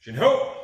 身后。